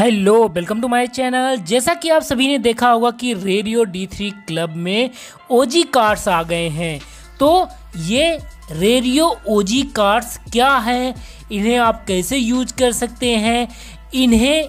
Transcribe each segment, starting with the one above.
Hello, welcome to my channel. जैसा कि आप सभी ने देखा होगा कि रेडियो डी थ्री क्लब में ओजी कार्ड्स आ गए हैं। तो ये रेडियो ओजी कार्ड्स क्या है? इन्हें आप कैसे यूज़ कर सकते हैं? इन्हें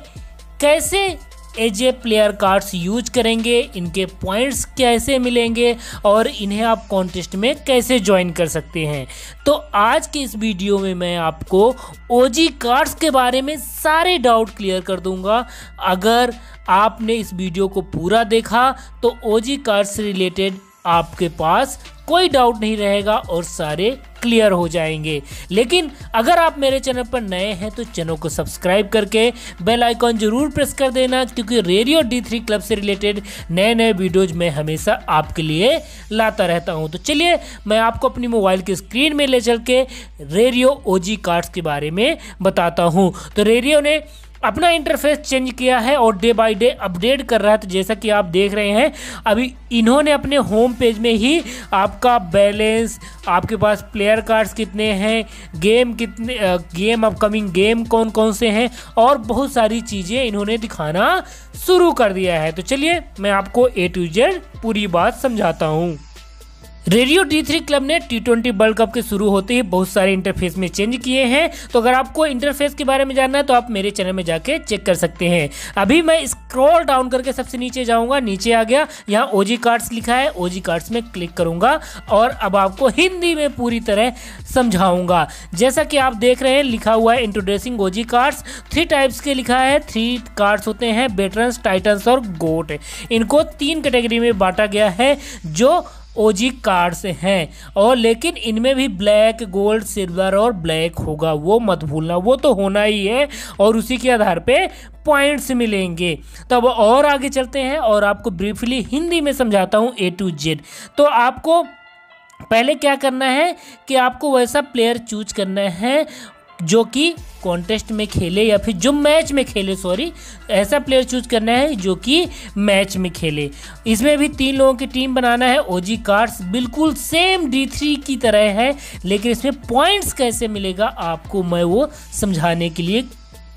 कैसे एज प्लेयर कार्ड्स यूज़ करेंगे, इनके पॉइंट्स कैसे मिलेंगे और इन्हें आप कॉन्टेस्ट में कैसे ज्वाइन कर सकते हैं। तो आज के इस वीडियो में मैं आपको ओजी कार्ड्स के बारे में सारे डाउट क्लियर कर दूँगा। अगर आपने इस वीडियो को पूरा देखा तो ओजी कार्ड्स से रिलेटेड आपके पास कोई डाउट नहीं रहेगा और सारे क्लियर हो जाएँगे। लेकिन अगर आप मेरे चैनल पर नए हैं तो चैनल को सब्सक्राइब करके बेल आइकॉन ज़रूर प्रेस कर देना, क्योंकि रेडियो डी थ्री क्लब से रिलेटेड नए नए वीडियोज़ मैं हमेशा आपके लिए लाता रहता हूँ। तो चलिए, मैं आपको अपनी मोबाइल की स्क्रीन में ले चल के रेडियो ओजी कार्ड्स के बारे में बताता हूँ। तो रेडियो ने अपना इंटरफेस चेंज किया है और डे बाय डे अपडेट कर रहा है। तो जैसा कि आप देख रहे हैं, अभी इन्होंने अपने होम पेज में ही आपका बैलेंस आपके पास प्लेयर कार्ड्स कितने हैं गेम कितने गेम अपकमिंग गेम कौन कौन से हैं और बहुत सारी चीज़ें इन्होंने दिखाना शुरू कर दिया है। तो चलिए, मैं आपको ए टू जेड पूरी बात समझाता हूँ। रेडियो डी थ्री क्लब ने टी ट्वेंटी वर्ल्ड कप के शुरू होते ही बहुत सारे इंटरफेस में चेंज किए हैं। तो अगर आपको इंटरफेस के बारे में जानना है तो आप मेरे चैनल में जाके चेक कर सकते हैं। अभी मैं स्क्रॉल डाउन करके सबसे नीचे जाऊँगा, नीचे आ गया। यहाँ ओजी कार्ड्स लिखा है ओजी कार्ड्स में क्लिक करूँगा और अब आपको हिंदी में पूरी तरह समझाऊँगा। जैसा कि आप देख रहे हैं, लिखा हुआ है introducing OG cards three types के लिखा है थ्री कार्ड्स होते हैं बेटरन्स टाइटन्स और गोट इनको तीन कैटेगरी में बांटा गया है, जो ओजी कार्ड्स हैं। और लेकिन इनमें भी ब्लैक गोल्ड सिल्वर और ब्लैक होगा। वो मत भूलना। वो तो होना ही है और उसी के आधार पे पॉइंट्स मिलेंगे। तब और आगे चलते हैं और आपको ब्रीफली हिंदी में समझाता हूँ ए टू जेड तो आपको पहले क्या करना है कि आपको वैसा प्लेयर चूज़ करना है जो कि कॉन्टेस्ट में खेले या फिर जो मैच में खेले सॉरी ऐसा प्लेयर चूज़ करना है जो कि मैच में खेले। इसमें भी तीन लोगों की टीम बनाना है। ओजी कार्ड्स बिल्कुल सेम डी थ्री की तरह है, लेकिन इसमें पॉइंट्स कैसे मिलेगा आपको मैं वो समझाने के लिए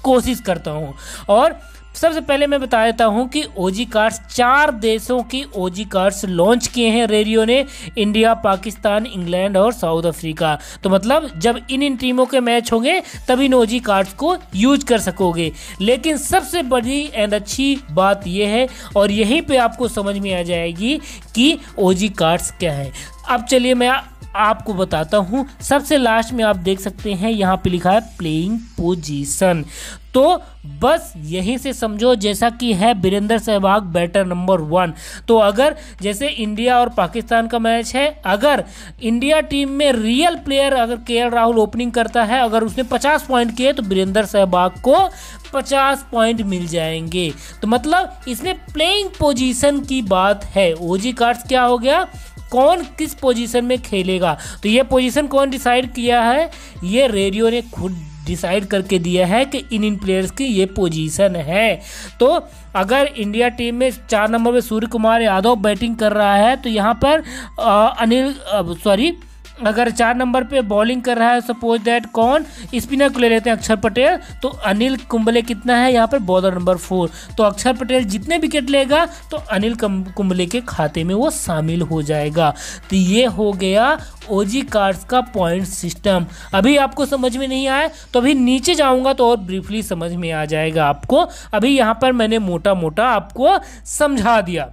कोशिश करता हूँ। और सबसे पहले मैं बता देता हूँ कि ओजी कार्ड्स चार देशों की ओजी कार्ड्स लॉन्च किए हैं रेडियो ने, इंडिया, पाकिस्तान, इंग्लैंड और साउथ अफ्रीका। तो मतलब जब इन इन टीमों के मैच होंगे तब इन ओजी कार्ड्स को यूज़ कर सकोगे। लेकिन सबसे बड़ी एंड अच्छी बात यह है, और यहीं पे आपको समझ में आ जाएगी कि ओजी कार्ड्स क्या है। अब चलिए मैं आपको बताता हूँ। सबसे लास्ट में आप देख सकते हैं, यहाँ पे लिखा है प्लेइंग पोजीशन तो बस यहीं से समझो, जैसा कि है Birendra Sehwag batter number one तो अगर जैसे इंडिया और पाकिस्तान का मैच है, अगर इंडिया टीम में रियल प्लेयर अगर के राहुल ओपनिंग करता है, अगर उसने 50 पॉइंट किए तो बीरेंद्र सहवाग को 50 पॉइंट मिल जाएँगे। तो मतलब इसमें प्लेइंग पोजीशन की बात है। ओजी कार्ड्स क्या हो गया? कौन किस पोजीशन में खेलेगा? तो ये पोजीशन कौन डिसाइड किया है? ये रेडियो ने खुद डिसाइड करके दिया है कि इन इन प्लेयर्स की ये पोजीशन है। तो अगर इंडिया टीम में चार नंबर पे सूर्य कुमार यादव बैटिंग कर रहा है तो यहाँ पर अनिल सॉरी अगर चार नंबर पे बॉलिंग कर रहा है सपोज़ दैट कौन? स्पिनर को ले लेते हैं अक्षर पटेल। तो अनिल कुंबले कितना है? यहाँ पर बॉलर नंबर फोर तो अक्षर पटेल जितने विकेट लेगा तो अनिल कुंबले के खाते में वो शामिल हो जाएगा। तो ये हो गया ओजी कार्ड्स का पॉइंट सिस्टम अभी आपको समझ में नहीं आया? तो अभी नीचे जाऊँगा तो और ब्रीफली समझ में आ जाएगा आपको। अभी यहाँ पर मैंने मोटा मोटा आपको समझा दिया।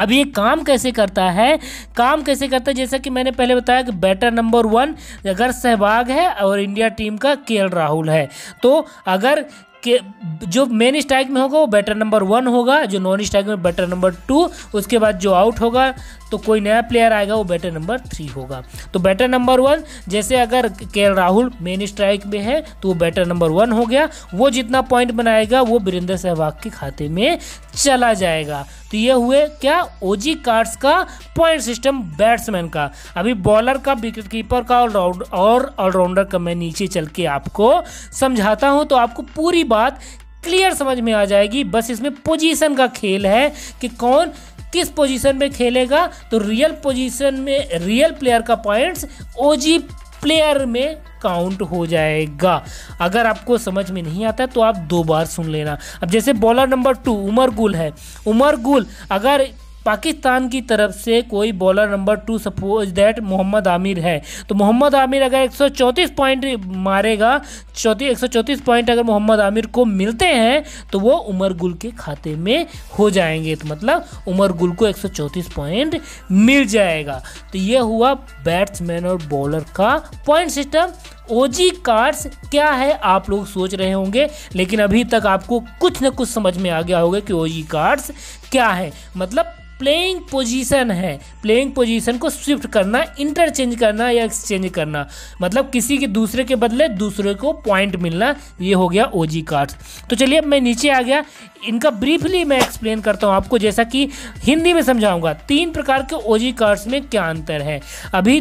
अब ये काम कैसे करता है? काम कैसे करता है? जैसा कि मैंने पहले बताया कि बैटर नंबर वन अगर सहवाग है और इंडिया टीम का के राहुल है। तो अगर के, जो मेन स्ट्राइक में होगा वो बैटर नंबर वन होगा, जो नॉन स्ट्राइक में बैटर नंबर टू उसके बाद जो आउट होगा तो कोई नया प्लेयर आएगा, वो बैटर नंबर थ्री होगा। तो बैटर नंबर वन जैसे अगर के राहुल मेन स्ट्राइक में है तो वो बैटर नंबर वन हो गया। वो जितना पॉइंट बनाएगा, वो वीरेंद्र सहवाग के खाते में चला जाएगा। तो ये हुए क्या? ओजी कार्ड्स का पॉइंट सिस्टम बैट्समैन का। अभी बॉलर का विकेट कीपर का और ऑलराउंडर का मैं नीचे चल के आपको समझाता हूँ। तो आपको पूरी बात क्लियर समझ में आ जाएगी। बस इसमें पोजीशन का खेल है कि कौन किस पोजीशन में खेलेगा। तो रियल पोजीशन में रियल प्लेयर का पॉइंट्स ओजी प्लेयर में काउंट हो जाएगा। अगर आपको समझ में नहीं आता तो आप दो बार सुन लेना। अब जैसे bowler number to Umar Gul है। उमर गुल, अगर पाकिस्तान की तरफ़ से कोई bowler number two suppose that Mohammad Amir है। तो मोहम्मद आमिर अगर 134 पॉइंट मारेगा चौतीस एक पॉइंट अगर मोहम्मद आमिर को मिलते हैं तो वो उमर गुल के खाते में हो जाएँगे। तो मतलब उमर गुल को 134 पॉइंट मिल जाएगा। तो ये हुआ बैट्समैन और बॉलर का पॉइंट सिस्टम ओजी कार्ड्स क्या है? आप लोग सोच रहे होंगे, लेकिन अभी तक आपको कुछ न कुछ समझ में आ गया होगा कि ओजी कार्ड्स क्या है। मतलब प्लेइंग पोजीशन है। प्लेइंग पोजीशन को शिफ्ट करना इंटरचेंज करना या एक्सचेंज करना। मतलब किसी के दूसरे के बदले दूसरे को पॉइंट मिलना, ये हो गया ओजी कार्ड्स तो चलिए अब मैं नीचे आ गया। इनका ब्रीफली मैं एक्सप्लेन करता हूँ आपको, जैसा कि हिंदी में समझाऊँगा। तीन प्रकार के ओजी कार्ड्स में क्या अंतर है? अभी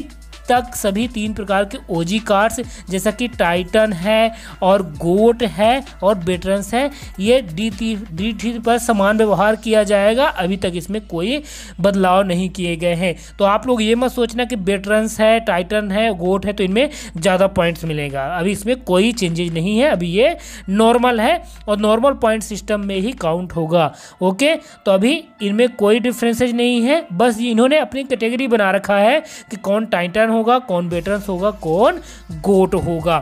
तक सभी तीन प्रकार के ओजी कार्ड्स जैसा कि टाइटन है और गोट है और बेटरन्स है, ये डी थ्री पर समान व्यवहार किया जाएगा। अभी तक इसमें कोई बदलाव नहीं किए गए हैं। तो आप लोग ये मत सोचना कि बेटरन्स है टाइटन है गोट है तो इनमें ज़्यादा पॉइंट्स मिलेगा। अभी इसमें कोई चेंजेज नहीं है। अभी ये नॉर्मल है और नॉर्मल पॉइंट सिस्टम में ही काउंट होगा। ओके तो अभी इनमें कोई डिफ्रेंसेज नहीं है। बस इन्होंने अपनी कैटेगरी बना रखा है कि कौन टाइटन होगा? कौन वेटरन्स होगा? कौन गोट होगा?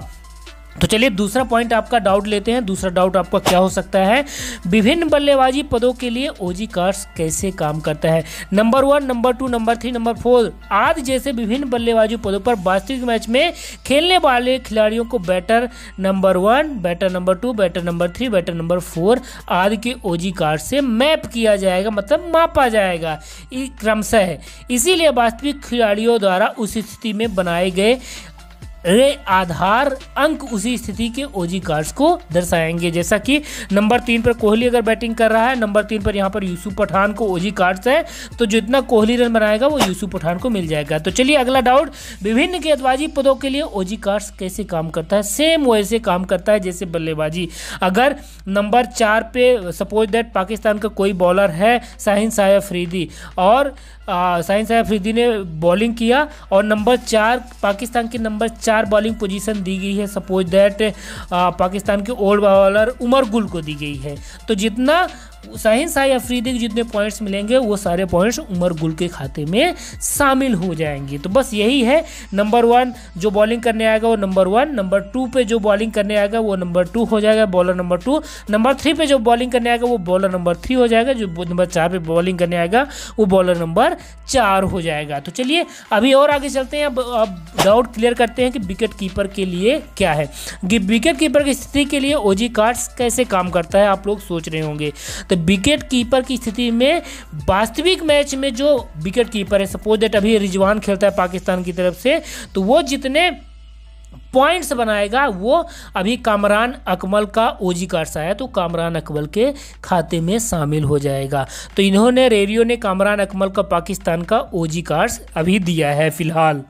तो चलिए दूसरा पॉइंट आपका डाउट लेते हैं। दूसरा डाउट आपका क्या हो सकता है? विभिन्न बल्लेबाजी पदों के लिए ओजी कार्ड्स कैसे काम करता है? Number one number two number three number four आदि जैसे विभिन्न बल्लेबाजी पदों पर वास्तविक मैच में खेलने वाले खिलाड़ियों को batter number one batter number two batter number three batter number four आदि के ओजी कार्ड से मैप किया जाएगा मतलब मापा जाएगा। क्रमशः इसीलिए वास्तविक खिलाड़ियों द्वारा उस स्थिति में बनाए गए रे आधार अंक उसी स्थिति के ओजी कार्ड्स को दर्शाएँगे। जैसा कि नंबर तीन पर कोहली अगर बैटिंग कर रहा है, नंबर तीन पर यहाँ पर यूसुफ पठान को ओजी कार्ड्स है तो जितना कोहली रन बनाएगा वो यूसुफ पठान को मिल जाएगा। तो चलिए अगला डाउट विभिन्न गेंदबाजी पदों के लिए ओजी कार्ड्स कैसे काम करता है? सेम वैसे काम करता है, जैसे बल्लेबाजी। अगर नंबर चार पे सपोज़ दैट पाकिस्तान का कोई बॉलर है साहिन साय अफरीदी और साहिन साय अफरीदी ने बॉलिंग किया और नंबर चार, पाकिस्तान की नंबर चार बॉलिंग पोजीशन दी गई है। सपोज़ दैट पाकिस्तान के ओल्ड बॉलर उमर गुल को दी गई है। तो जितना साहिन साई अफरीदी के जितने पॉइंट्स मिलेंगे, वो सारे पॉइंट्स उमर गुल के खाते में शामिल हो जाएँगे। तो बस यही है नंबर वन जो बॉलिंग करने आएगा, वो नंबर वन नंबर टू पे जो बॉलिंग करने आएगा, वो नंबर टू हो जाएगा bowler number two number three पे जो बॉलिंग करने आएगा, वो बॉलर नंबर थ्री हो जाएगा, जो नंबर चार पे बॉलिंग करने आएगा, वो बॉलर नंबर चार हो जाएगा। तो चलिए, अभी और आगे चलते हैं, अब अब डाउट क्लियर करते हैं कि विकेट कीपर के लिए क्या है। विकेट कीपर की स्थिति के लिए ओजी कार्ड्स कैसे काम करता है, आप लोग सोच रहे होंगे। तो विकेट कीपर की स्थिति में वास्तविक मैच में जो विकेट कीपर है सपोज़ दैट अभी रिजवान खेलता है पाकिस्तान की तरफ़ से तो वो जितने पॉइंट्स बनाएगा, वो अभी कामरान अकमल का ओजी कार्ड्स आया तो कामरान अकमल के खाते में शामिल हो जाएगा। तो इन्होंने रेडियो ने कामरान अकमल का पाकिस्तान का ओजी कार्ड्स अभी दिया है फ़िलहाल।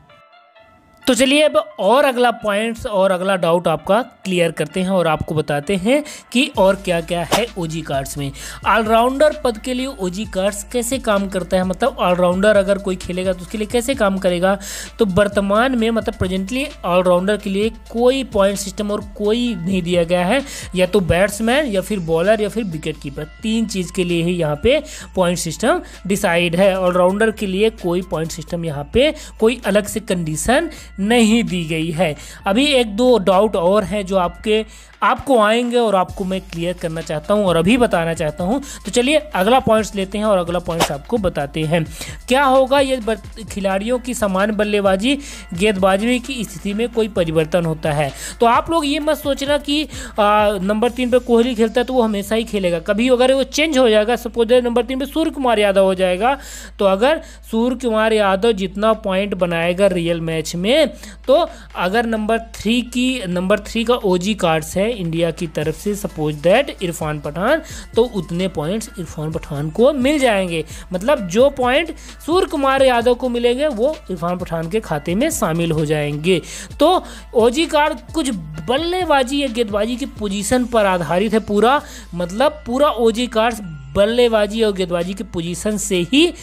तो चलिए अब और अगला पॉइंट्स और अगला डाउट आपका क्लियर करते हैं और आपको बताते हैं कि और क्या क्या है ओजी कार्ड्स में। ऑलराउंडर पद के लिए ओजी कार्ड्स कैसे काम करता है? मतलब ऑलराउंडर अगर कोई खेलेगा तो उसके लिए कैसे काम करेगा? तो वर्तमान में मतलब प्रेजेंटली ऑलराउंडर के लिए कोई पॉइंट सिस्टम और कोई नहीं दिया गया है। या तो बैट्समैन या फिर बॉलर या फिर विकेट कीपर तीन चीज़ के लिए ही यहाँ पे पॉइंट सिस्टम डिसाइड है। ऑलराउंडर के लिए कोई पॉइंट सिस्टम यहाँ पे कोई अलग से कंडीशन नहीं दी गई है। अभी एक दो डाउट और हैं जो आपके आपको आएँगे और आपको मैं क्लियर करना चाहता हूँ और अभी बताना चाहता हूँ। तो चलिए, अगला पॉइंट्स लेते हैं और अगला पॉइंट्स आपको बताते हैं। क्या होगा ये खिलाड़ियों की समान बल्लेबाजी, गेंदबाजी की स्थिति में कोई परिवर्तन होता है? तो आप लोग ये मत सोचना कि नंबर तीन पर कोहली खेलता है तो वो हमेशा ही खेलेगा। कभी अगर वो चेंज हो जाएगा सपोज़ नंबर तीन पर सूर्य कुमार यादव हो जाएगा तो अगर सूर्य कुमार यादव जितना पॉइंट बनाएगा रियल मैच में तो अगर नंबर थ्री की नंबर थ्री का ओजी कार्ड्स है इंडिया की तरफ़ से सपोज़ दैट इरफान पठान तो उतने पॉइंट्स इरफान पठान को मिल जाएँगे। मतलब जो पॉइंट सूर्य कुमार यादव को मिलेंगे, वो इरफान पठान के खाते में शामिल हो जाएँगे। तो ओजी कार्ड कुछ बल्लेबाजी, या गेंदबाजी की पोजीशन पर आधारित है पूरा। मतलब पूरा ओजी कार्ड बल्लेबाजी और गेंदबाजी की पोजीशन से ही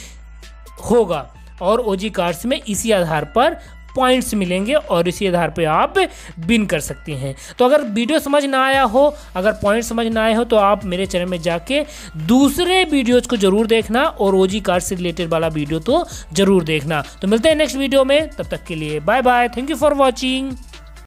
होगा। और ओजी कार्ड्स में इसी आधार पर पॉइंट्स मिलेंगे और इसी आधार पर आप बिन कर सकते हैं। तो अगर वीडियो समझ ना आया हो, अगर पॉइंट समझ ना आए हो तो आप मेरे चैनल में जाके दूसरे वीडियोज़ को ज़रूर देखना और ओजी कार्ड से रिलेटेड वाला वीडियो तो ज़रूर देखना। तो मिलते हैं नेक्स्ट वीडियो में, तब तक के लिए bye bye thank you for watching